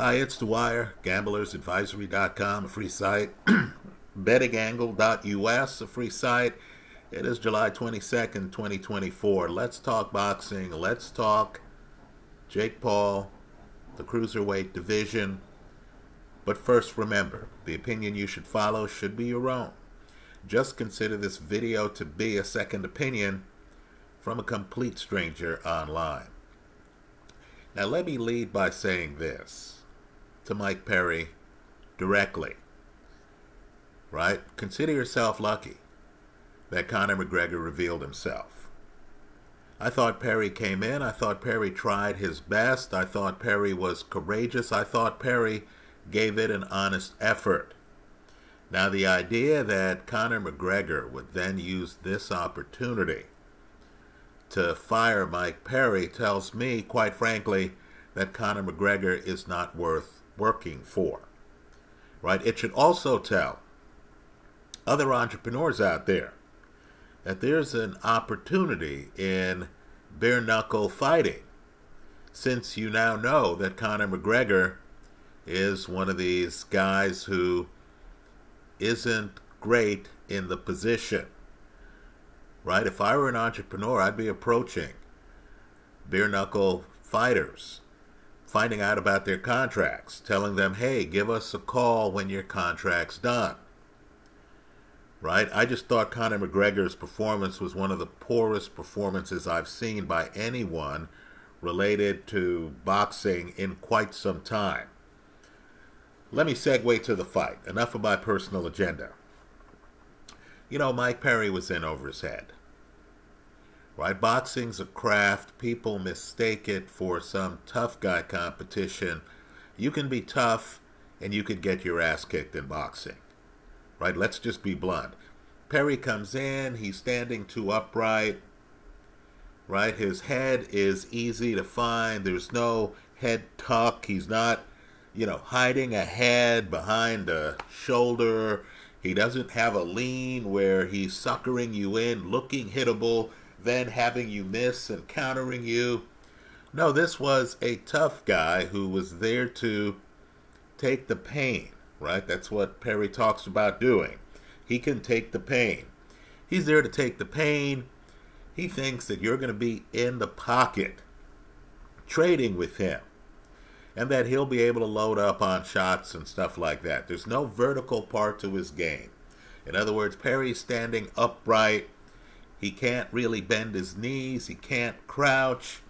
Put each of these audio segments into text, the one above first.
Hi, it's Dwyer, gamblersadvisory.com, a free site. bettingangle.us, a free site. It is July 22nd, 2024. Let's talk boxing. Let's talk Jake Paul, the cruiserweight division. But first, remember the opinion you should follow should be your own. Just consider this video to be a second opinion from a complete stranger online. Now, let me lead by saying this to Mike Perry directly. Right? Consider yourself lucky that Conor McGregor revealed himself. I thought Perry came in. I thought Perry tried his best. I thought Perry was courageous. I thought Perry gave it an honest effort. Now, the idea that Conor McGregor would then use this opportunity to fire Mike Perry tells me, quite frankly, that Conor McGregor is not worth working for. Right? It should also tell other entrepreneurs out there that there's an opportunity in bare knuckle fighting since you now know that Conor McGregor is one of these guys who isn't great in the position. Right? If I were an entrepreneur, I'd be approaching bare knuckle fighters finding out about their contracts, telling them, hey, give us a call when your contract's done. Right? I just thought Conor McGregor's performance was one of the poorest performances I've seen by anyone related to boxing in quite some time. Let me segue to the fight. Enough of my personal agenda. You know, Mike Perry was in over his head. Right? Boxing's a craft. People mistake it for some tough guy competition. You can be tough and you could get your ass kicked in boxing. Right? Let's just be blunt. Perry comes in, he's standing too upright. Right? His head is easy to find. There's no head tuck. He's not, you know, hiding a head behind a shoulder. He doesn't have a lean where he's suckering you in, looking hittable then having you miss and countering you. No, this was a tough guy who was there to take the pain, right? That's what Perry talks about doing. He can take the pain. He's there to take the pain. He thinks that you're going to be in the pocket trading with him and that he'll be able to load up on shots and stuff like that. There's no vertical part to his game. In other words, Perry's standing upright he can't really bend his knees. He can't crouch.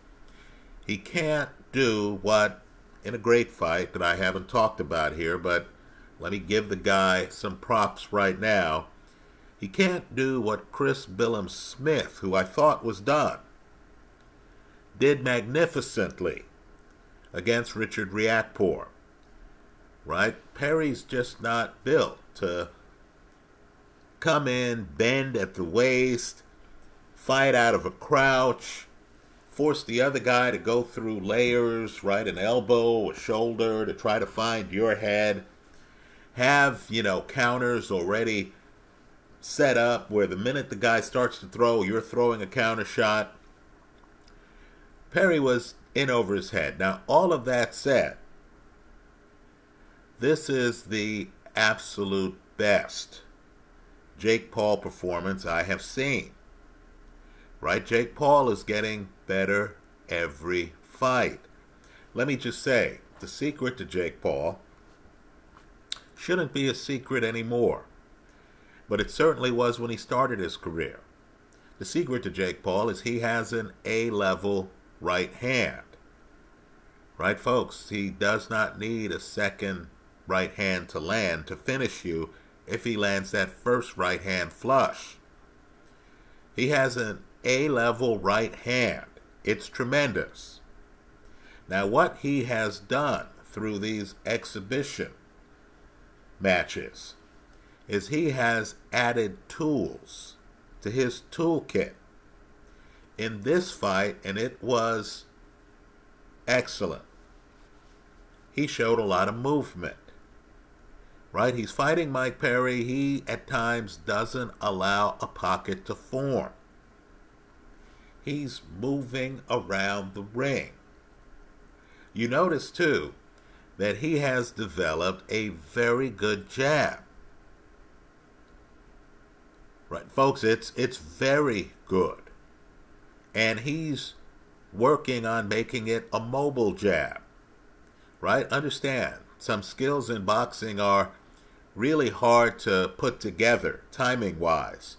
He can't do what, in a great fight that I haven't talked about here, but let me give the guy some props right now. He can't do what Chris Billam Smith, who I thought was done, did magnificently against Richard Riakporhe. Right? Perry's just not built to come in, bend at the waist, fight out of a crouch, force the other guy to go through layers, right? An elbow, a shoulder to try to find your head. Have, you know, counters already set up where the minute the guy starts to throw, you're throwing a counter shot. Perry was in over his head. Now, all of that said, this is the absolute best Jake Paul performance I have seen. Right? Jake Paul is getting better every fight. Let me just say the secret to Jake Paul shouldn't be a secret anymore. But it certainly was when he started his career. The secret to Jake Paul is he has an A level right hand. Right, folks? He does not need a second right hand to land to finish you if he lands that first right hand flush. He has an a level right hand. It's tremendous. Now, what he has done through these exhibition matches is he has added tools to his toolkit in this fight, and it was excellent. He showed a lot of movement. Right? He's fighting Mike Perry. He, at times, doesn't allow a pocket to form he's moving around the ring. You notice, too, that he has developed a very good jab. Right, folks, it's it's very good. And he's working on making it a mobile jab. Right? Understand, some skills in boxing are really hard to put together timing wise.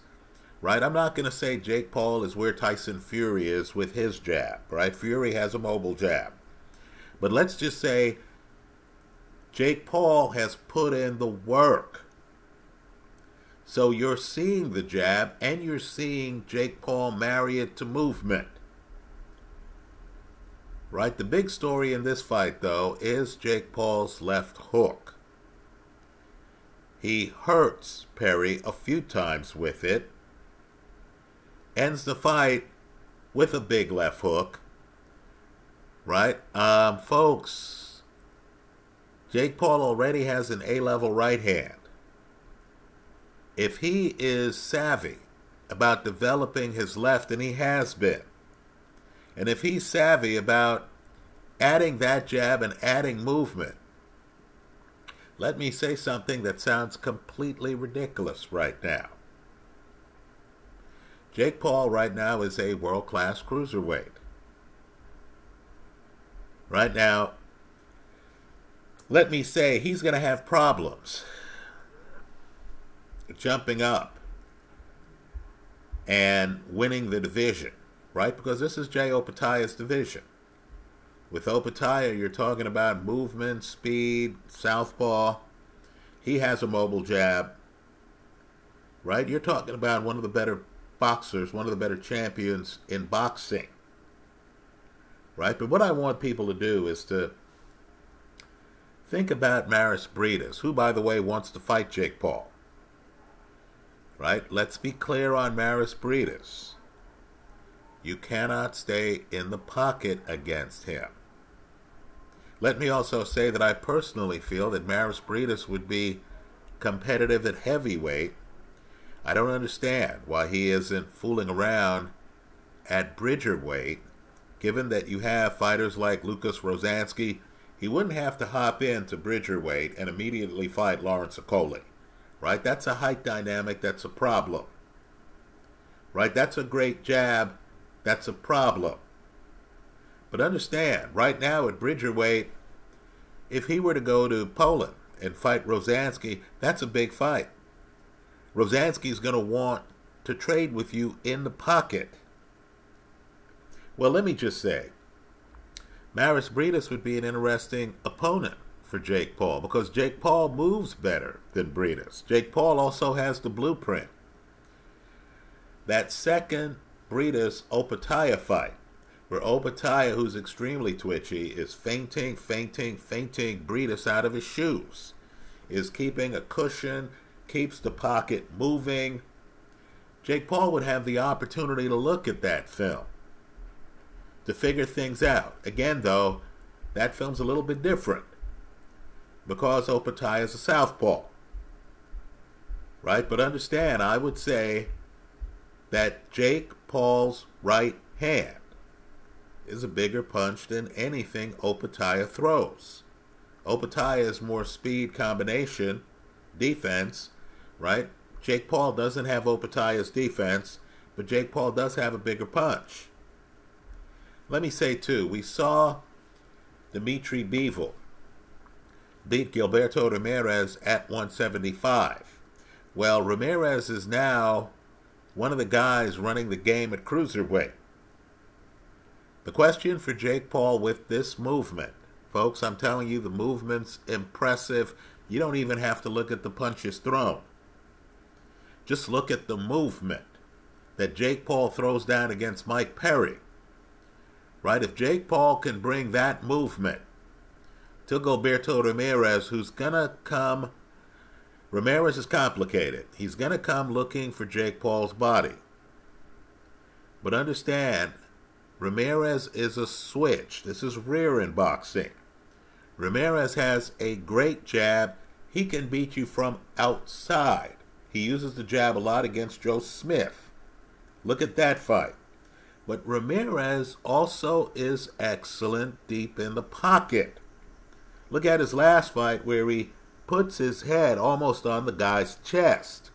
Right? I'm not going to say Jake Paul is where Tyson Fury is with his jab, right? Fury has a mobile jab. But let's just say Jake Paul has put in the work. So you're seeing the jab and you're seeing Jake Paul marry it to movement. Right? The big story in this fight, though, is Jake Paul's left hook. He hurts Perry a few times with it, ends the fight with a big left hook. Right? Um, folks, Jake Paul already has an A level right hand. If he is savvy about developing his left, and he has been, and if he's savvy about adding that jab and adding movement, let me say something that sounds completely ridiculous right now. Jake Paul right now is a world class cruiserweight. Right now, let me say he's going to have problems jumping up and winning the division, right? Because this is Jai Opetaia's division. With Opetaia, you're talking about movement, speed, southpaw. He has a mobile jab, right? You're talking about one of the better boxers, one of the better champions in boxing, right? But what I want people to do is to think about Maris Briedis, who, by the way, wants to fight Jake Paul, right? Let's be clear on Maris Briedis. You cannot stay in the pocket against him. Let me also say that I personally feel that Maris Briedis would be competitive at heavyweight. I don't understand why he isn't fooling around at Bridger weight, given that you have fighters like Lucas Rozanski. He wouldn't have to hop into Bridger weight and immediately fight Lawrence Okolie, right? That's a height dynamic that's a problem, right? That's a great jab. That's a problem. But understand, right now at Bridger weight, if he were to go to Poland and fight Rozanski, that's a big fight. Rozanski's going to want to trade with you in the pocket. Well, let me just say, Maris Briedis would be an interesting opponent for Jake Paul because Jake Paul moves better than Briedis. Jake Paul also has the blueprint. That second Briedis Opetaia fight where Opetaia, who's extremely twitchy, is feinting, feinting, feinting Briedis out of his shoes, is keeping a cushion, keeps the pocket moving. Jake Paul would have the opportunity to look at that film to figure things out. Again, though, that film's a little bit different because Opetaia is a southpaw. Right? But understand, I would say that Jake Paul's right hand is a bigger punch than anything Opetaia throws. Opetaia is more speed combination, defense, right? Jake Paul doesn't have Opetaia's defense, but Jake Paul does have a bigger punch. Let me say, too, we saw Dimitri Bivol beat Gilberto Ramirez at 175. Well, Ramirez is now one of the guys running the game at cruiserweight. The question for Jake Paul with this movement, folks, I'm telling you, the movement's impressive. You don't even have to look at the punches thrown. Just look at the movement that Jake Paul throws down against Mike Perry. Right? If Jake Paul can bring that movement to Gilberto Ramirez, who's going to come. Ramirez is complicated. He's going to come looking for Jake Paul's body. But understand, Ramirez is a switch. This is rear in boxing. Ramirez has a great jab. He can beat you from outside. He uses the jab a lot against Joe Smith. Look at that fight. But Ramirez also is excellent deep in the pocket. Look at his last fight where he puts his head almost on the guy's chest.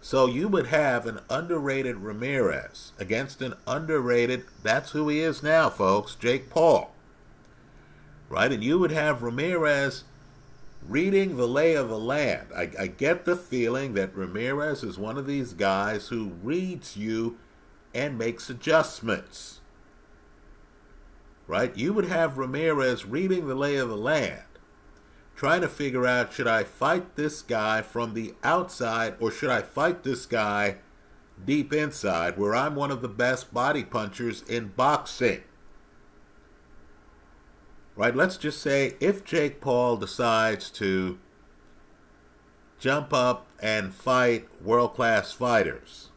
So you would have an underrated Ramirez against an underrated, that's who he is now, folks, Jake Paul. Right? And you would have Ramirez reading the lay of the land. I, I get the feeling that Ramirez is one of these guys who reads you and makes adjustments. Right? You would have Ramirez reading the lay of the land trying to figure out should I fight this guy from the outside or should I fight this guy deep inside where I'm one of the best body punchers in boxing. Right, let's just say if Jake Paul decides to jump up and fight world class fighters,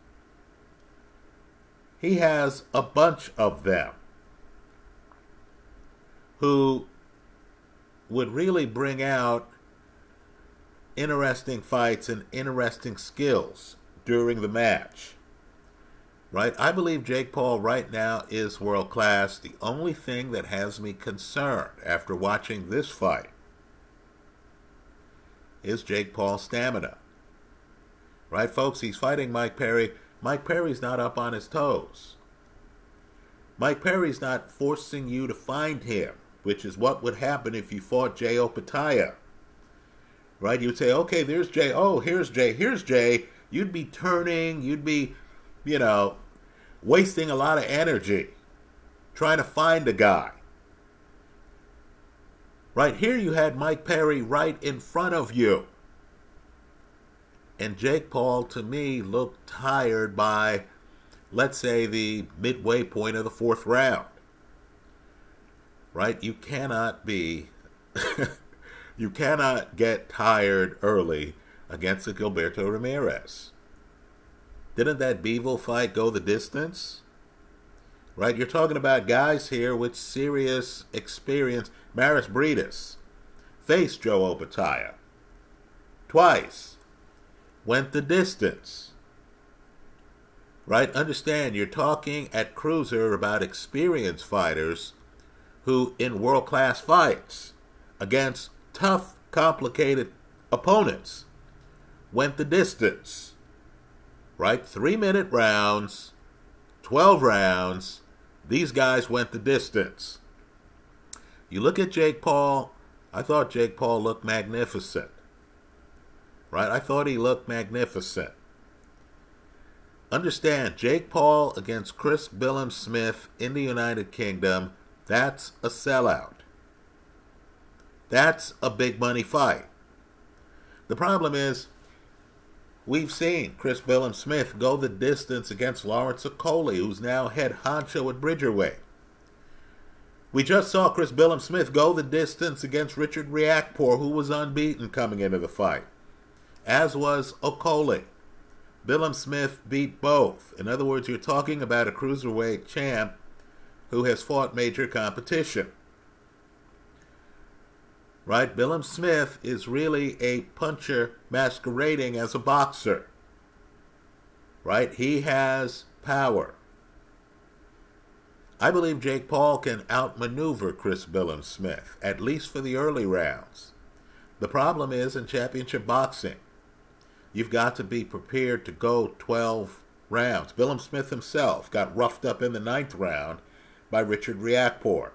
he has a bunch of them who would really bring out interesting fights and interesting skills during the match. Right? I believe Jake Paul right now is world class. The only thing that has me concerned after watching this fight is Jake Paul's stamina. Right, folks? He's fighting Mike Perry. Mike Perry's not up on his toes. Mike Perry's not forcing you to find him which is what would happen if you fought Jai Opetaia. Right? You'd say, okay, there's Jai. Oh, here's Jai. Here's Jai. You'd be turning. You'd be, you know, wasting a lot of energy trying to find a guy. Right here, you had Mike Perry right in front of you. And Jake Paul, to me, looked tired by, let's say, the midway point of the fourth round right? You cannot be, you cannot get tired early against a Gilberto Ramirez. Didn't that Bivol fight go the distance? Right? You're talking about guys here with serious experience. Maris Briedis faced Joe Opetaia twice, went the distance. Right? Understand, you're talking at Cruiser about experienced fighters who, in world class fights against tough, complicated opponents, went the distance. Right? Three minute rounds, 12 rounds. These guys went the distance. You look at Jake Paul, I thought Jake Paul looked magnificent. Right? I thought he looked magnificent. Understand, Jake Paul against Chris Billam-Smith in the United Kingdom that's a sellout. That's a big money fight. The problem is, we've seen Chris Billam-Smith go the distance against Lawrence Okolie, who's now head honcho at Bridgerweight. We just saw Chris Billam-Smith go the distance against Richard Riakporhe, who was unbeaten coming into the fight, as was Okolie. Billam-Smith beat both. In other words, you're talking about a cruiserweight champ who has fought major competition. Right? Billam-Smith is really a puncher masquerading as a boxer. Right? He has power. I believe Jake Paul can outmaneuver Chris Billam-Smith, at least for the early rounds. The problem is in championship boxing, you've got to be prepared to go 12 rounds. Billam-Smith himself got roughed up in the ninth round by Richard Riakporhe.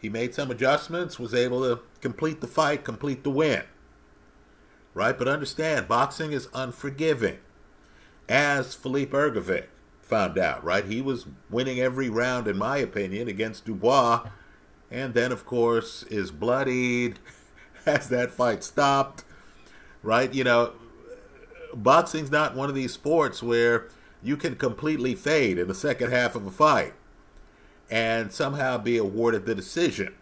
He made some adjustments, was able to complete the fight, complete the win. Right? But understand, boxing is unforgiving. As Filip Hrgovic found out, right? He was winning every round, in my opinion, against Dubois. And then, of course, is bloodied, has that fight stopped. Right? You know, boxing's not one of these sports where you can completely fade in the second half of a fight and somehow be awarded the decision.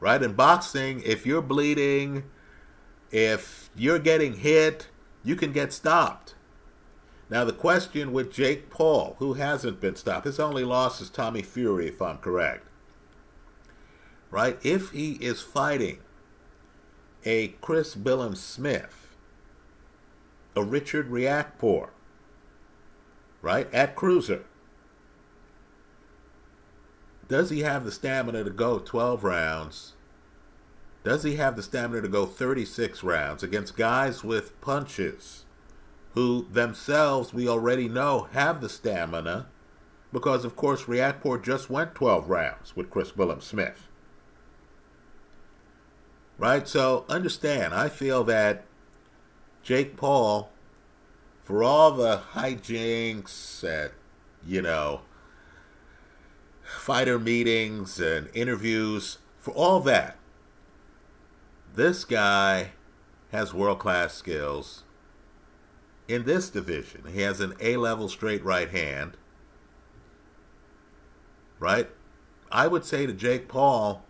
Right? In boxing, if you're bleeding, if you're getting hit, you can get stopped. Now, the question with Jake Paul, who hasn't been stopped, his only loss is Tommy Fury, if I'm correct. Right? If he is fighting a Chris Billam-Smith, a Richard Riakporhe, right, at Cruiser, does he have the stamina to go 12 rounds Does he have the stamina to go 36 rounds against guys with punches who themselves we already know have the stamina? Because, of course, Riakporhe just went 12 rounds with Chris Billam-Smith. Right? So understand, I feel that Jake Paul, for all the hijinks at, you know, fighter meetings and interviews, for all that, this guy has world class skills in this division. He has an A level straight right hand. Right? I would say to Jake Paul,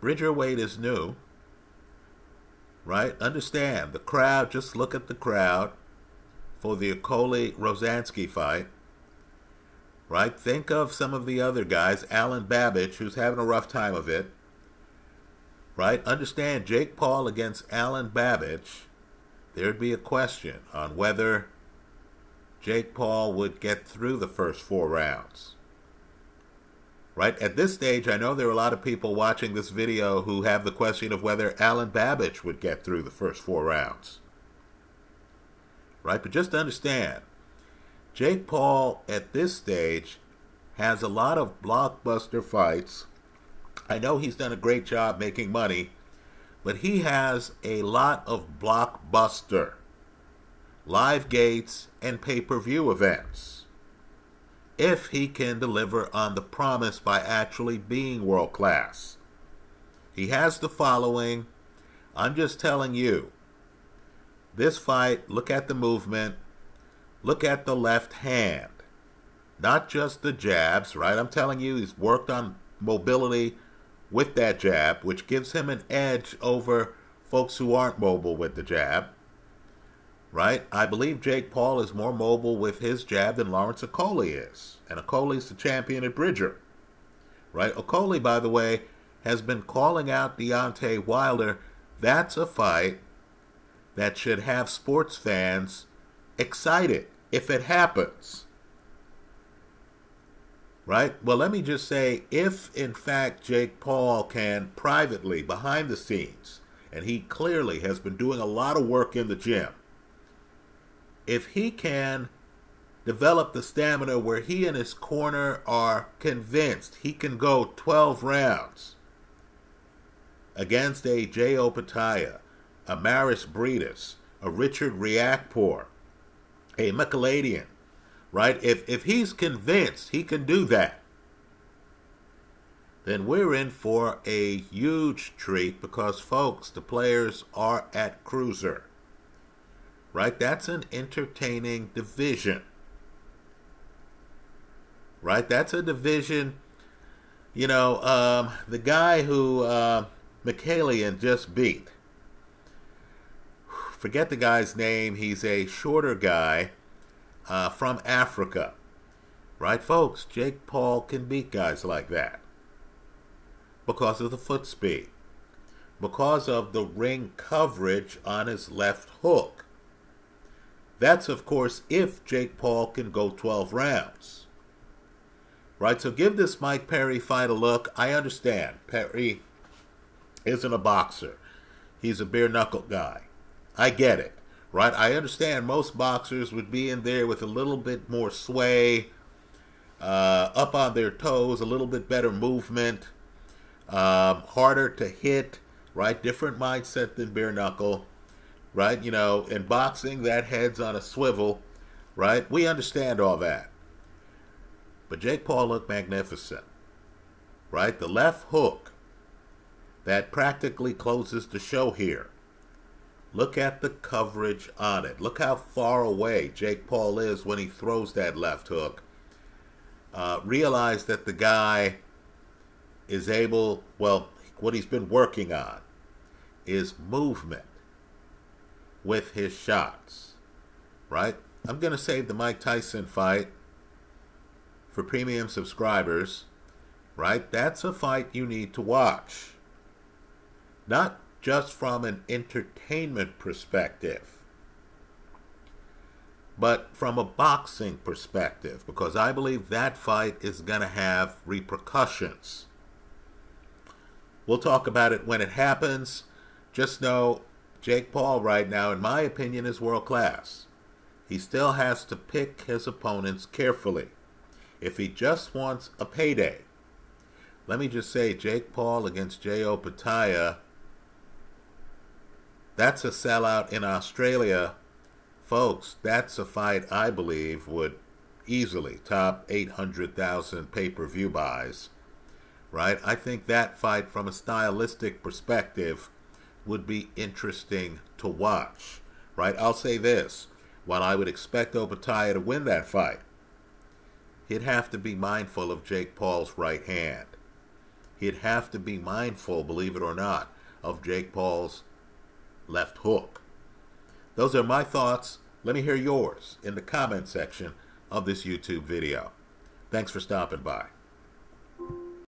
Bridger weight is new. Right? Understand the crowd, just look at the crowd for the Okolie Rozanski fight. Right? Think of some of the other guys, Alan Babic, who's having a rough time of it right? Understand Jake Paul against Alan Babic, there'd be a question on whether Jake Paul would get through the first four rounds. Right? At this stage, I know there are a lot of people watching this video who have the question of whether Alan Babic would get through the first four rounds. Right? But just understand, Jake Paul at this stage has a lot of blockbuster fights I know he's done a great job making money, but he has a lot of blockbuster live gates and pay-per-view events. If he can deliver on the promise by actually being world class. He has the following. I'm just telling you. This fight, look at the movement. Look at the left hand. Not just the jabs, right? I'm telling you, he's worked on mobility with that jab, which gives him an edge over folks who aren't mobile with the jab. Right? I believe Jake Paul is more mobile with his jab than Lawrence Okolie is. And Okolie's the champion at Bridger. Right? Okolie, by the way, has been calling out Deontay Wilder. That's a fight that should have sports fans excited if it happens right? Well, let me just say if in fact Jake Paul can privately, behind the scenes, and he clearly has been doing a lot of work in the gym, if he can develop the stamina where he and his corner are convinced he can go 12 rounds against a Jai Opetaia, a Maris Briedis, a Richard Riakporhe, a Mikaelian, right? If if he's convinced he can do that, then we're in for a huge treat because folks, the players are at cruiser. Right? That's an entertaining division. Right? That's a division you know, um, the guy who uh, Mikaelian just beat. Forget the guy's name. He's a shorter guy uh, from Africa. Right, folks? Jake Paul can beat guys like that because of the foot speed, because of the ring coverage on his left hook. That's, of course, if Jake Paul can go 12 rounds. Right, so give this Mike Perry fight a look. I understand. Perry isn't a boxer, he's a bare knuckle guy. I get it right? I understand most boxers would be in there with a little bit more sway, uh, up on their toes, a little bit better movement, um, harder to hit, right? Different mindset than bare knuckle, right? You know, in boxing, that head's on a swivel, right? We understand all that. But Jake Paul looked magnificent, right? The left hook that practically closes the show here Look at the coverage on it. Look how far away Jake Paul is when he throws that left hook. Uh, realize that the guy is able, well, what he's been working on is movement with his shots, right? I'm going to save the Mike Tyson fight for premium subscribers, right? That's a fight you need to watch. Not just from an entertainment perspective, but from a boxing perspective, because I believe that fight is going to have repercussions. We'll talk about it when it happens. Just know Jake Paul right now, in my opinion, is world class. He still has to pick his opponents carefully. If he just wants a payday, let me just say Jake Paul against Jai Opetaia, that's a sellout in Australia. Folks, that's a fight I believe would easily top 800,000 pay per view buys. Right? I think that fight, from a stylistic perspective, would be interesting to watch. Right? I'll say this while I would expect Opetaia to win that fight, he'd have to be mindful of Jake Paul's right hand. He'd have to be mindful, believe it or not, of Jake Paul's left hook. Those are my thoughts. Let me hear yours in the comment section of this YouTube video. Thanks for stopping by.